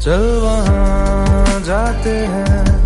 चल वहाँ जाते हैं।